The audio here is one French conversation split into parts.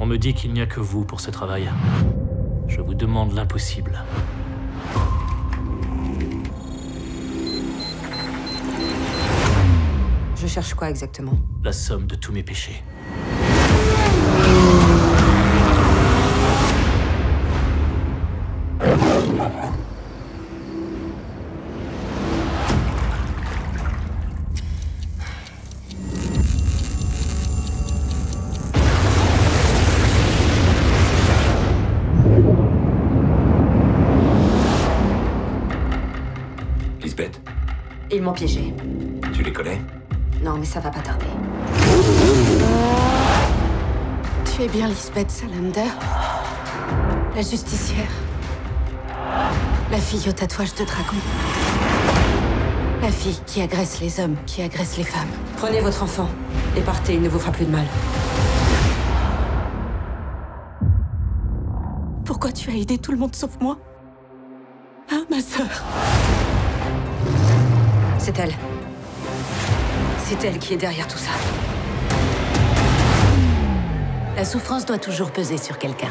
On me dit qu'il n'y a que vous pour ce travail. Je vous demande l'impossible. Je cherche quoi exactement? La somme de tous mes péchés. Lisbeth, Ils m'ont piégé. tu les connais? Non, mais ça va pas tarder. Tu es bien Lisbeth Salander? La justicière? La fille au tatouage de dragon? La fille qui agresse les hommes, qui agresse les femmes? Prenez votre enfant et partez, il ne vous fera plus de mal. Pourquoi tu as aidé tout le monde sauf moi? Hein, ma sœur? C'est elle qui est derrière tout ça. La souffrance doit toujours peser sur quelqu'un.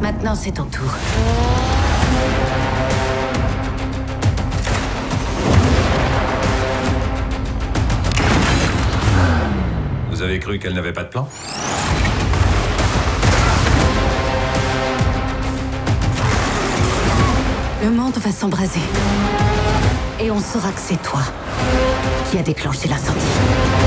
Maintenant, c'est ton tour. Vous avez cru qu'elle n'avait pas de plan? Le monde va s'embraser. Et on saura que c'est toi qui a déclenché l'incendie.